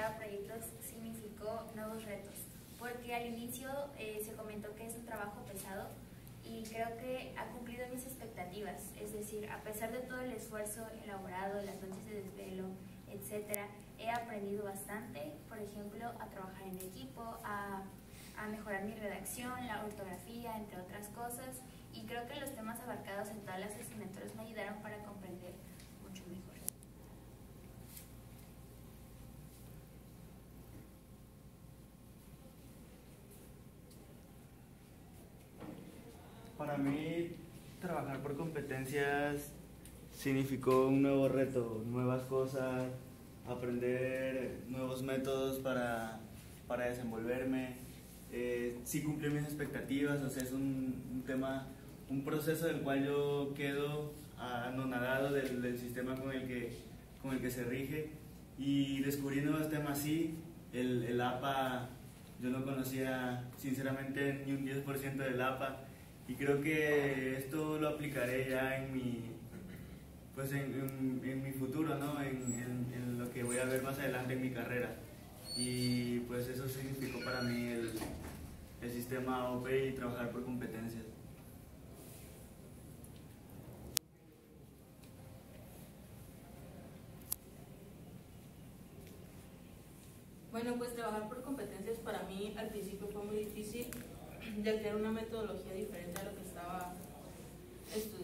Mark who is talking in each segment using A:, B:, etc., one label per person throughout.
A: implementar proyectos significó nuevos retos, porque al inicio eh, se comentó que es un trabajo pesado y creo que ha cumplido mis expectativas, es decir, a pesar de todo el esfuerzo elaborado, las noches de desvelo, etcétera, he aprendido bastante, por ejemplo, a trabajar en equipo, a, a mejorar mi redacción, la ortografía, entre otras cosas, y creo que los temas abarcados en todas las asignaturas me ayudaron para comprender mucho mejor.
B: Para mí, trabajar por competencias significó un nuevo reto, nuevas cosas, aprender nuevos métodos para, para desenvolverme. Eh, sí cumplir mis expectativas, o sea, es un, un, tema, un proceso del cual yo quedo anonadado del, del sistema con el, que, con el que se rige y descubrí nuevos temas, sí, el, el APA, yo no conocía sinceramente ni un 10% del APA y creo que esto lo aplicaré ya en mi, pues en, en, en mi futuro, ¿no? En, en, lo que voy a ver más adelante en mi carrera. Y pues eso significó para mí el, el sistema OP y trabajar por competencias.
C: Bueno, pues trabajar por competencias para mí al principio fue muy difícil, que era una metodología diferente a lo que estaba,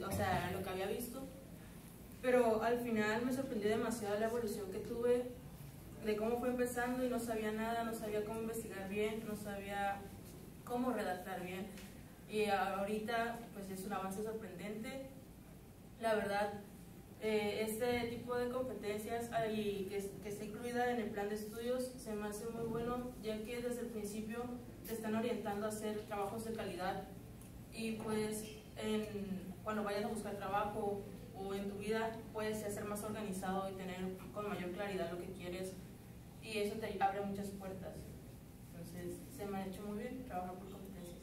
C: o sea, a lo que había visto. Pero al final me sorprendió demasiado la evolución que tuve de cómo fue empezando y no sabía nada, no sabía cómo investigar bien, no sabía cómo redactar bien. Y ahorita pues es un avance sorprendente. La verdad, eh, este tipo de competencias y que, que está incluida en el plan de estudios se me hace muy bueno, ya que desde el principio te están orientando a hacer trabajos de calidad y pues en, cuando vayas a buscar trabajo o en tu vida puedes ser más organizado y tener con mayor claridad lo que quieres y eso te abre muchas puertas. Entonces, se me ha hecho muy bien trabajar por competencias.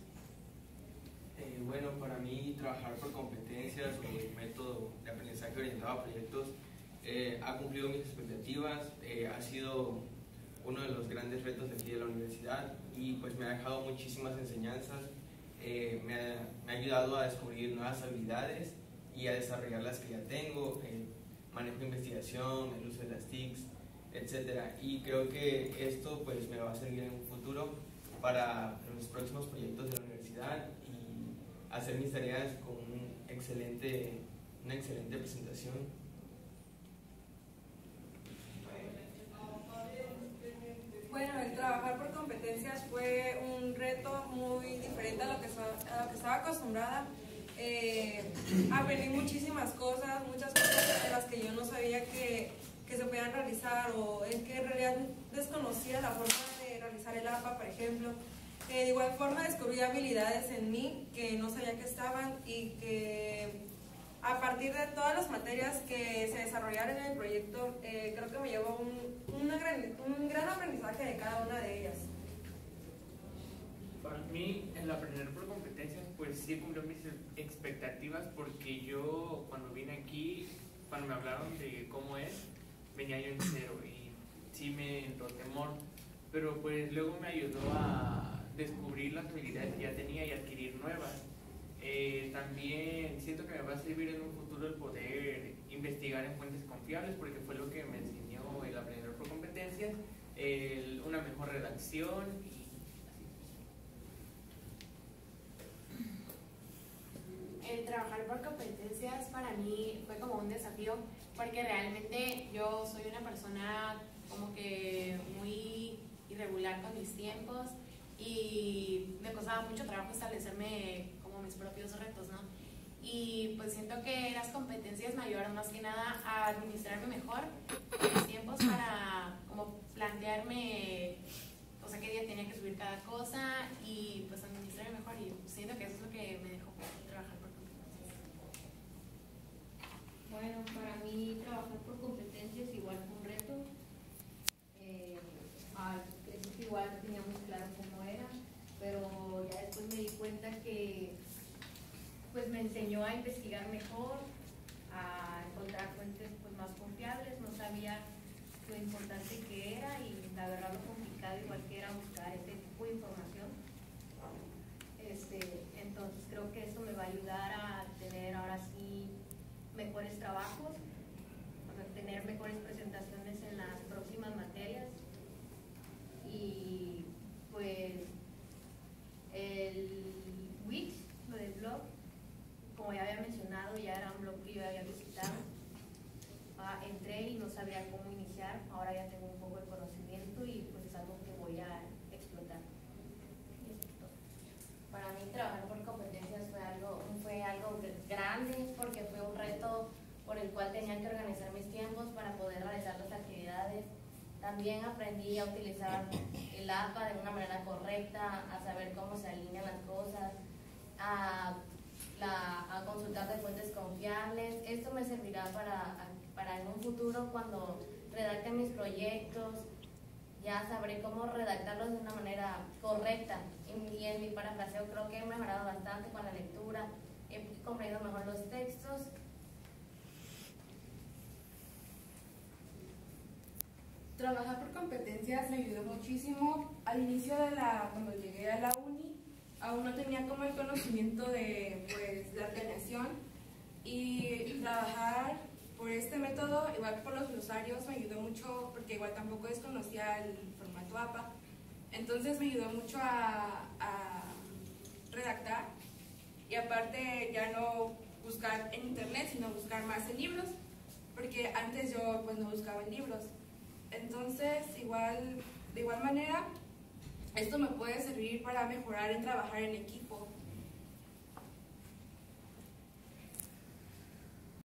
D: Eh, bueno, para mí trabajar por competencias o el método de aprendizaje orientado a proyectos eh, ha cumplido mis expectativas, eh, ha sido uno de los grandes retos de aquí de la universidad y pues me ha dejado muchísimas enseñanzas, eh, me ha, me, ha, ayudado a descubrir nuevas habilidades y a desarrollar las que ya tengo, el manejo de investigación, el uso de las TICs, etcétera. Y creo que esto pues me va a servir en un futuro para los próximos proyectos de la universidad y hacer mis tareas con un excelente, una excelente presentación.
E: Fue un reto muy diferente a lo que, a lo que estaba acostumbrada. Eh, aprendí muchísimas cosas, muchas cosas de las que yo no sabía que, que se podían realizar o en que en realidad desconocía la forma de realizar el APA, por ejemplo. Eh, de igual forma descubrí habilidades en mí que no sabía que estaban y que a partir de todas las materias que se desarrollaron en el proyecto, eh, creo que me llevó un, gran, un gran aprendizaje de cada una de ellas.
F: Para mí, el aprender por competencias, pues sí cumplió mis expectativas porque yo cuando vine aquí, cuando me hablaron de cómo es, venía yo en cero y sí me entró temor, pero pues luego me ayudó a descubrir las habilidades que ya tenía y adquirir nuevas. Eh, también siento que me va a servir en un futuro el poder investigar en fuentes confiables porque fue lo que me enseñó el aprender por competencias, el, una mejor redacción y
G: Trabajar por competencias para mí fue como un desafío porque realmente yo soy una persona como que muy irregular con mis tiempos y me costaba mucho trabajo establecerme como mis propios retos, ¿no? Y pues siento que las competencias me ayudaron más que nada a administrarme mejor mis tiempos para como plantearme, o sea, qué día tenía que subir cada cosa y pues administrarme mejor y siento que eso es lo que me dejó trabajar por.
H: Bueno, para mí trabajar por competencias igual fue un reto. Eh, al principio igual no tenía muy claro cómo era, pero ya después me di cuenta que pues me enseñó a investigar mejor, a encontrar fuentes pues, más confiables, no sabía lo importante que era y la verdad lo complicado igual que era buscar ese tipo de información. Este, entonces creo que esto me va a ayudar a tener ahora sí mejores trabajos, tener mejores presentaciones en las próximas materias y pues el Wix, lo del blog, como ya había mencionado, ya era un blog que yo había visitado. Ah, entré y no sabía cómo iniciar, ahora ya tengo un poco de conocimiento y pues es algo que voy a explotar. Y eso es todo.
I: Para mí trabajar por competencias fue algo, fue algo grande porque fue un reto por el cual tenía que organizar mis tiempos para poder realizar las actividades. También aprendí a utilizar el APA de una manera correcta, a saber cómo se alinean las cosas, a, la- a consultar de fuentes confiables. Esto me servirá para, para en un futuro cuando redacte mis proyectos, ya sabré cómo redactarlos de una manera correcta. Y, en mi parafraseo creo que he mejorado bastante con la lectura, he comprendido mejor los textos.
E: Trabajar por competencias me ayudó muchísimo. Al inicio de la, cuando llegué a la uni, aún no tenía como el conocimiento de pues, la planeación y trabajar por este método, igual que por los glosarios, me ayudó mucho porque igual tampoco desconocía el formato APA. Entonces me ayudó mucho a, a redactar y aparte ya no buscar en internet, sino buscar más en libros, porque antes yo pues no buscaba en libros. Entonces, igual, de igual manera, esto me puede servir para mejorar en trabajar en equipo,